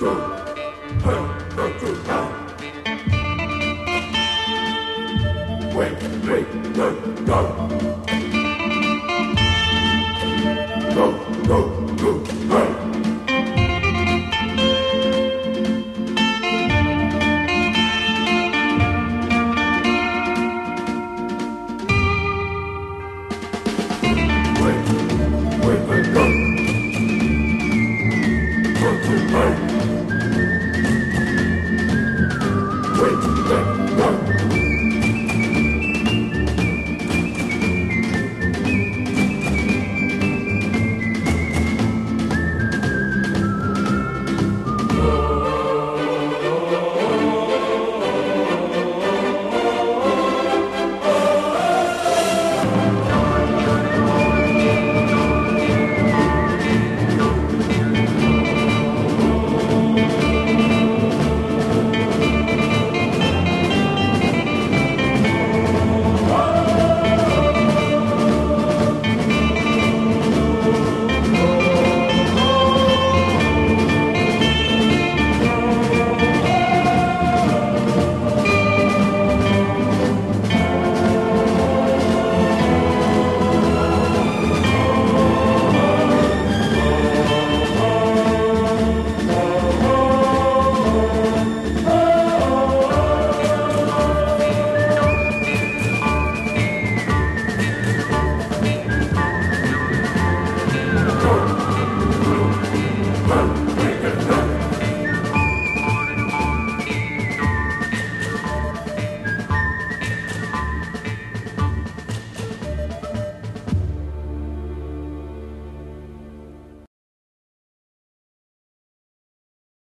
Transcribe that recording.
Wait, wait, go. Go Boom.